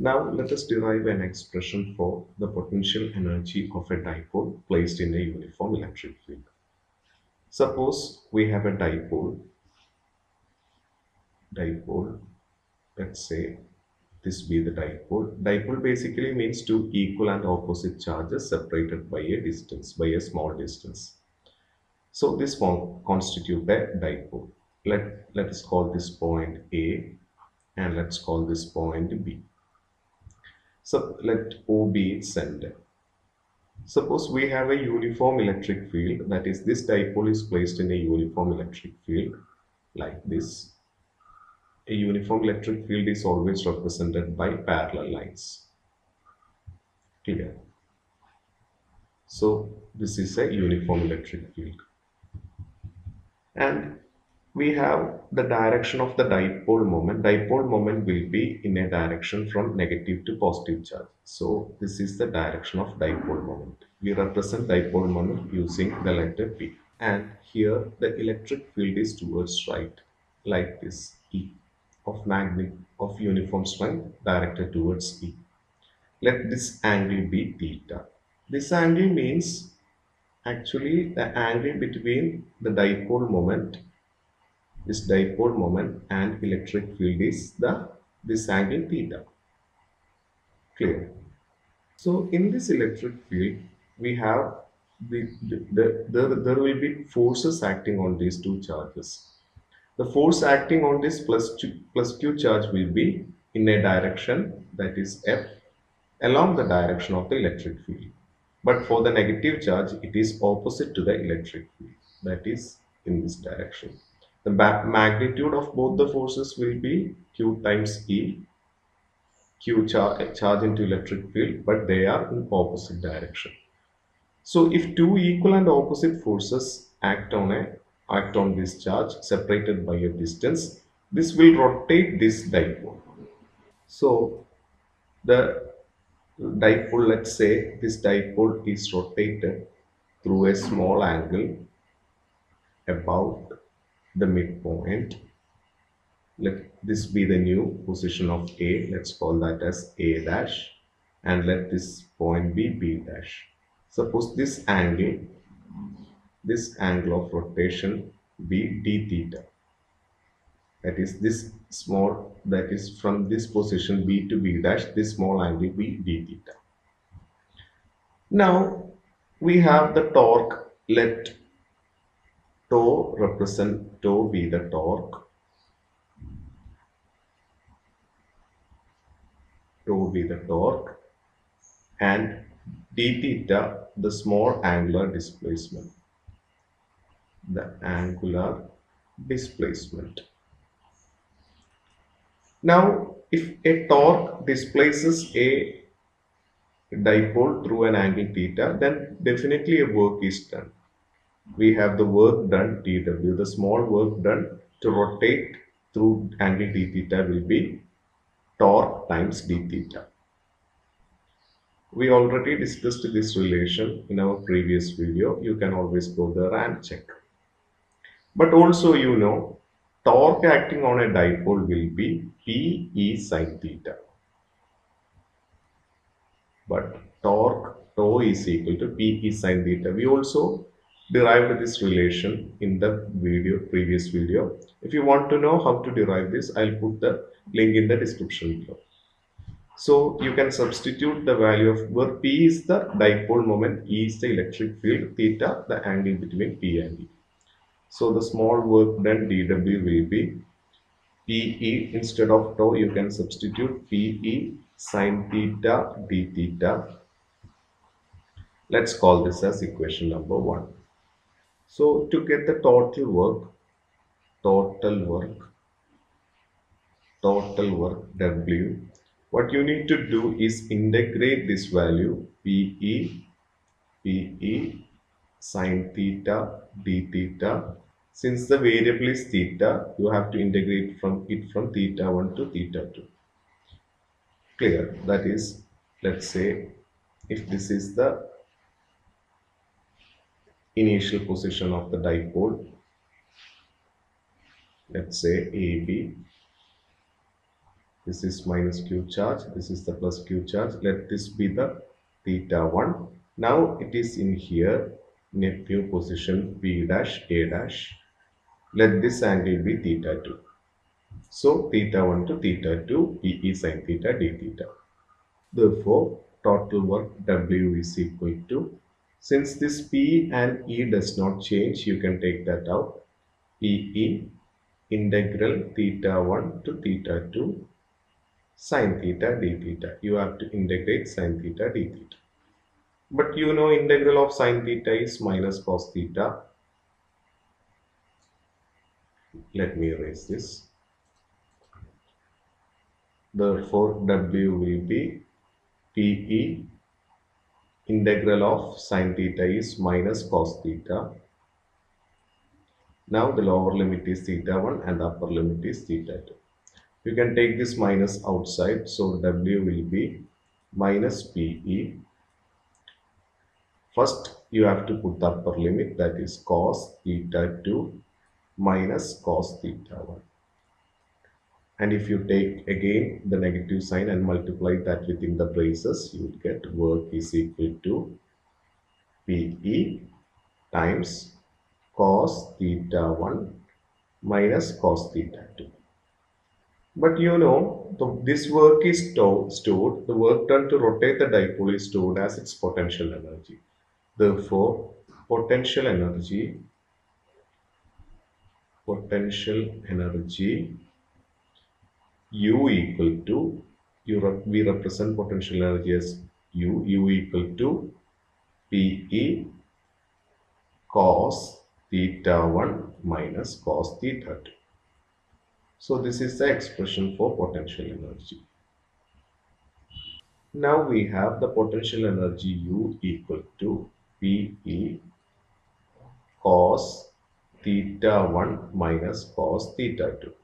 Now let us derive an expression for the potential energy of a dipole placed in a uniform electric field. Suppose we have a dipole, dipole, let's say this be the dipole. Dipole basically means two equal and opposite charges separated by a distance, by a small distance. So this form constitute a dipole. Let, let us call this point A and let's call this point B. So let O be its center. Suppose we have a uniform electric field, that is this dipole is placed in a uniform electric field like this. A uniform electric field is always represented by parallel lines. Clear? So this is a uniform electric field. And we have the direction of the dipole moment. Dipole moment will be in a direction from negative to positive charge. So this is the direction of dipole moment. We represent dipole moment using the letter P. And here the electric field is towards right like this E of magnet of uniform strength directed towards E. Let this angle be theta. This angle means actually the angle between the dipole moment this dipole moment and electric field is the this angle theta. Clear? So in this electric field we have the, the, the, the, there will be forces acting on these two charges. The force acting on this plus, plus q charge will be in a direction that is f along the direction of the electric field. But for the negative charge it is opposite to the electric field. That is in this direction the magnitude of both the forces will be Q times E. Q char charge into electric field, but they are in opposite direction. So if two equal and opposite forces act on a act on this charge separated by a distance, this will rotate this dipole. So the dipole, let's say this dipole is rotated through a small angle about the midpoint. Let this be the new position of A. Let's call that as A dash. And let this point be B dash. Suppose this angle this angle of rotation be d theta. That is this small that is from this position B to B dash this small angle be d theta. Now we have the torque let tau represent tau be the torque. Tau be the torque. And d theta the small angular displacement. The angular displacement. Now if a torque displaces a dipole through an angle theta then definitely a work is done we have the work done dw the small work done to rotate through angle d theta will be torque times d theta. We already discussed this relation in our previous video. You can always go there and check. But also you know torque acting on a dipole will be p e sine theta. But torque tau is equal to p e sine theta. We also derived this relation in the video previous video. If you want to know how to derive this i'll put the link in the description below. So you can substitute the value of where p is the dipole moment e is the electric field theta the angle between p and e. So the small work done dw will be pe instead of tau you can substitute pe sine theta d theta. Let's call this as equation number one so to get the total work, total work, total work W, what you need to do is integrate this value PE, PE sine theta d theta. Since the variable is theta, you have to integrate from it from theta 1 to theta 2. Clear? That is, let's say, if this is the initial position of the dipole let's say AB this is minus q charge this is the plus q charge. Let this be the theta 1 now it is in here new position p dash a dash. Let this angle be theta 2 so theta 1 to theta 2 pe sin theta d theta. Therefore total work w is equal to since this p and e does not change you can take that out pe integral theta 1 to theta 2 sine theta d theta. You have to integrate sine theta d theta. But you know integral of sine theta is minus cos theta. Let me erase this. Therefore, W will be PE integral of sine theta is minus cos theta now the lower limit is theta 1 and the upper limit is theta 2. You can take this minus outside. So W will be minus PE. First you have to put the upper limit that is cos theta 2 minus cos theta 1. And if you take again the negative sign and multiply that within the braces, you will get work is equal to PE times cos theta 1 minus cos theta 2. But you know, the, this work is stored, the work done to rotate the dipole is stored as its potential energy. Therefore, potential energy, potential energy U equal to, you, we represent potential energy as U, U equal to PE cos theta 1 minus cos theta 2. So this is the expression for potential energy. Now we have the potential energy U equal to PE cos theta 1 minus cos theta 2.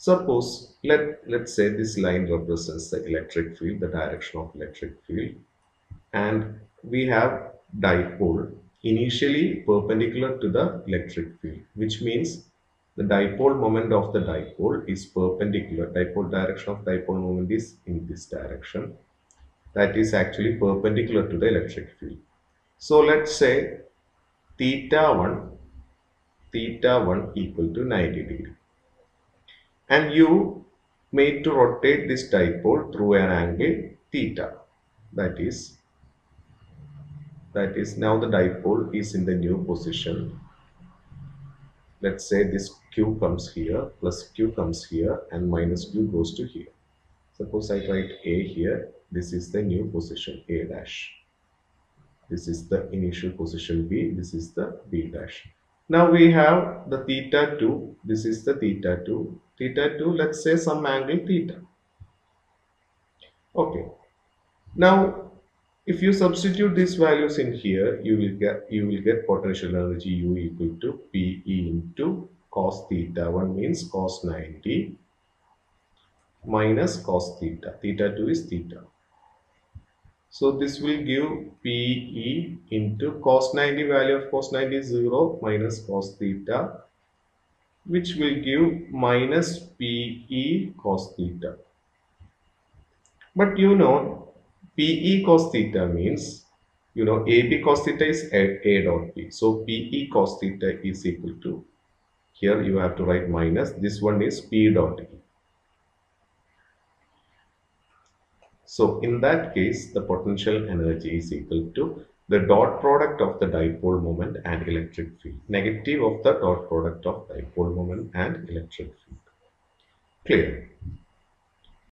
Suppose let let's say this line represents the electric field, the direction of electric field, and we have dipole initially perpendicular to the electric field, which means the dipole moment of the dipole is perpendicular. Dipole direction of dipole moment is in this direction. That is actually perpendicular to the electric field. So let's say theta 1, theta 1 equal to 90 degree. And you made to rotate this dipole through an angle theta. That is that is now the dipole is in the new position. Let's say this q comes here plus q comes here and minus q goes to here. Suppose i write a here. This is the new position a dash. This is the initial position b. This is the b dash now we have the theta 2 this is the theta 2 theta 2 let's say some angle theta okay now if you substitute these values in here, you will get you will get potential energy U equal to PE into cos theta. One means cos 90 minus cos theta. Theta 2 is theta. So this will give PE into cos 90 value of cos 90 is 0 minus cos theta which will give minus PE cos theta. But you know PE cos theta means, you know, AB cos theta is A, A dot B. So PE cos theta is equal to, here you have to write minus, this one is P dot E. So in that case, the potential energy is equal to the dot product of the dipole moment and electric field. Negative of the dot product of dipole moment and electric field. Clear?